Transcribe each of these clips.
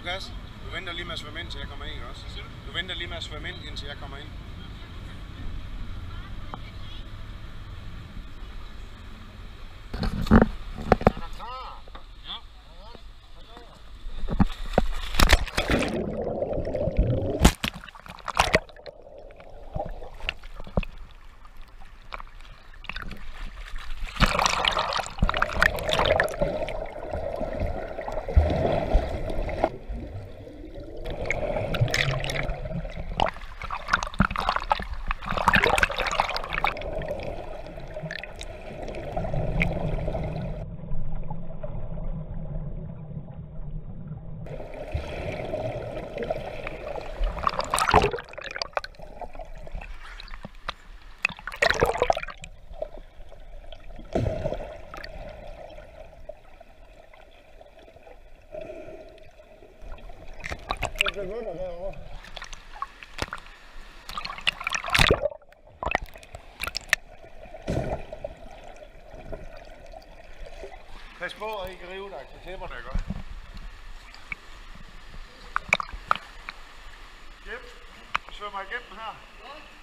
Lukas, du venter lige med at svømme ind, til jeg kommer ind, også? Du venter lige med at svømme ind, indtil jeg kommer ind. Begynder derovre. Pas på, at I ikke rive dig til tæpperne, ikke? Hjem. Svømmer igennem her. Hvad?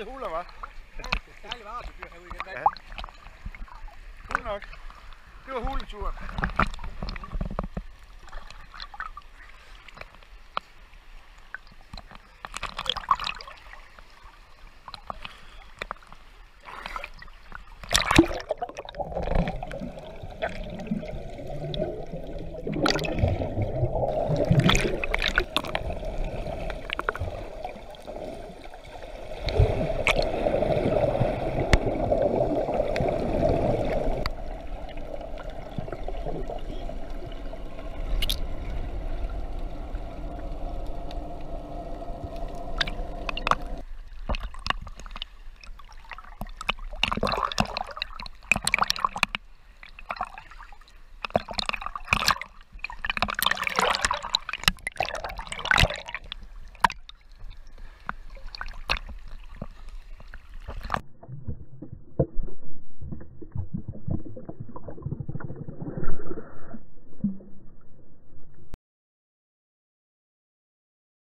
Fede huler, hva'? Dejligt varmt, det bliver herude igen. Ja. Cool nok. Det var huleturen.